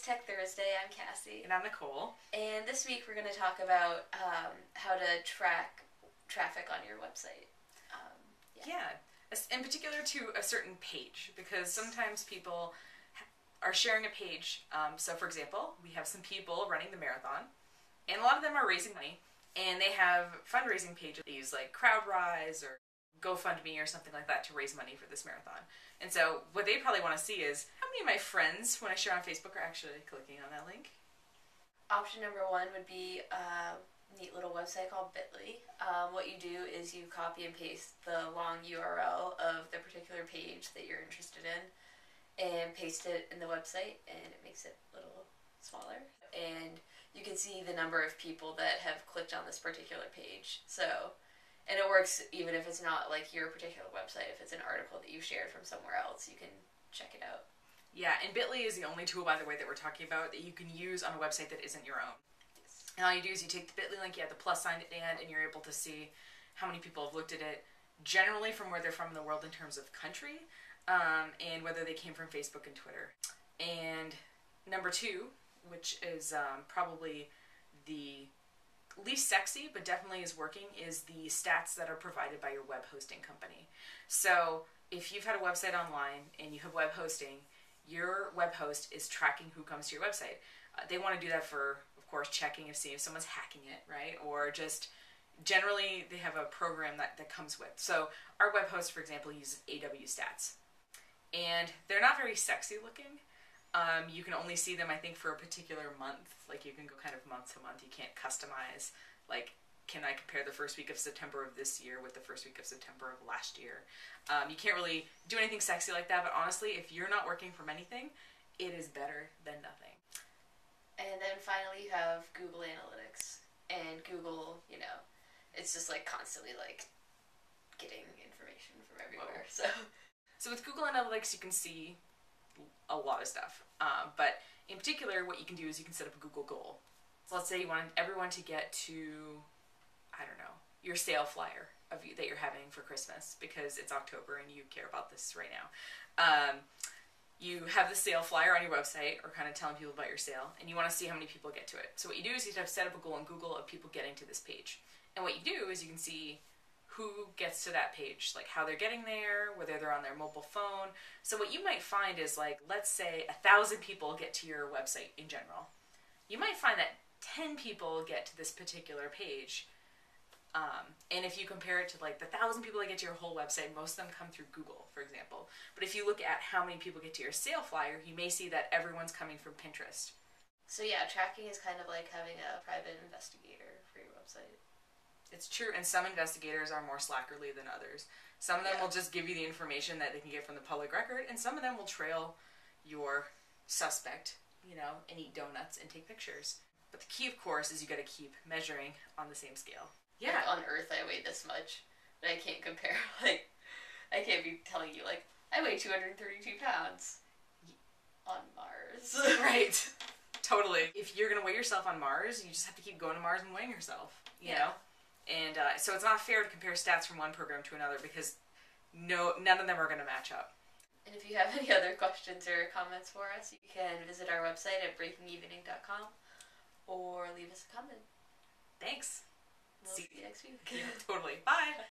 Tech Thursday. I'm Cassie. And I'm Nicole. And this week we're going to talk about um, how to track traffic on your website. Um, yeah. in particular to a certain page, because sometimes people are sharing a page. Um, so, for example, we have some people running the marathon, and a lot of them are raising money, and they have fundraising pages. They use like CrowdRise or GoFundMe or something like that to raise money for this marathon. And so, what they probably want to see is how many of my friends, when I share on Facebook, are actually clicking on that link. Option number one would be a neat little website called Bitly. Um, what you do is you copy and paste the long URL of the particular page that you're interested in and paste it in the website, and it makes it a little smaller. And you can see the number of people that have clicked on this particular page. So and it works even if it's not like your particular website. If it's an article that you shared from somewhere else, you can check it out. Yeah, and Bitly is the only tool, by the way, that we're talking about that you can use on a website that isn't your own. Yes. And all you do is you take the Bitly link, you add the plus sign at the end, and you're able to see how many people have looked at it, generally from where they're from in the world in terms of country, um, and whether they came from Facebook and Twitter. And number two, which is um, probably the least sexy, but definitely is working, is the stats that are provided by your web hosting company. So if you've had a website online and you have web hosting, your web host is tracking who comes to your website. Uh, they want to do that for, of course, checking if see if someone's hacking it, right? Or just generally they have a program that, that comes with. So our web host, for example, uses AW Stats. And they're not very sexy looking. Um, you can only see them, I think, for a particular month. Like you can go kind of month to month. You can't customize. Like, can I compare the first week of September of this year with the first week of September of last year? Um, you can't really do anything sexy like that. But honestly, if you're not working from anything, it is better than nothing. And then finally, you have Google Analytics, and Google, you know, it's just like constantly like getting information from everywhere. Whoa. So, so with Google Analytics, you can see a lot of stuff. Um, but in particular, what you can do is you can set up a Google goal. So let's say you want everyone to get to, I don't know, your sale flyer of you that you're having for Christmas because it's October and you care about this right now. Um, you have the sale flyer on your website or kind of telling people about your sale and you want to see how many people get to it. So what you do is you have set up a goal in Google of people getting to this page. And what you do is you can see who gets to that page, like how they're getting there, whether they're on their mobile phone. So what you might find is like, let's say a thousand people get to your website in general. You might find that 10 people get to this particular page. Um, and if you compare it to like the thousand people that get to your whole website, most of them come through Google, for example. But if you look at how many people get to your sale flyer, you may see that everyone's coming from Pinterest. So yeah, tracking is kind of like having a private investigator for your website. It's true, and some investigators are more slackerly than others. Some of them yeah. will just give you the information that they can get from the public record, and some of them will trail your suspect, you know, and eat donuts and take pictures. But the key, of course, is you got to keep measuring on the same scale. Yeah. Like on Earth, I weigh this much, but I can't compare. Like, I can't be telling you like I weigh 232 pounds on Mars. right. Totally. If you're gonna weigh yourself on Mars, you just have to keep going to Mars and weighing yourself. You yeah. know. And uh, so it's not fair to compare stats from one program to another because no, none of them are going to match up. And if you have any other questions or comments for us, you can visit our website at breakingevening.com or leave us a comment. Thanks. We'll see, see you next week. yeah, totally. Bye.